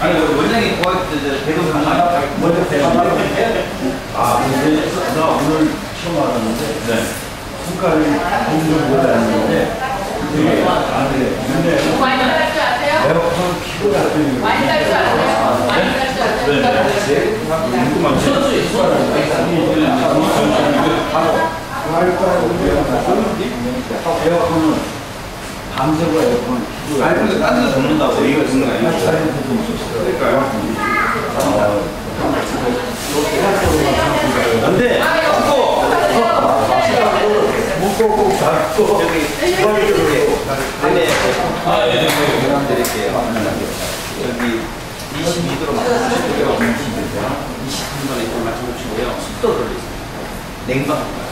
아니 원장이 먼저 아, 근데 나 오늘 처음 알았는데 국가를 공부 못하는데 이게 안 돼. 근데 많이 딸줄 아세요? 에어컨 키고 갔더니 많이 딸줄 아세요? 많이 딸줄 아세요? 에어컨은 밤새고 에어컨 아니 근데 딴 데서 접는다고 이거 듣는 거 아니에요? 그러니까요 드릴게요 여기 22도로 맞춰주시고요 23도에 좀 맞춰주시고요 습도 돌리세요 냉방 습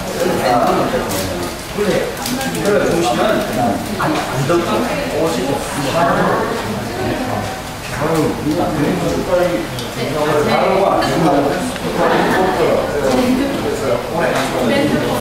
그래 그래 보시면 아니 안 덥고 오시고 바로 바로 안 된다고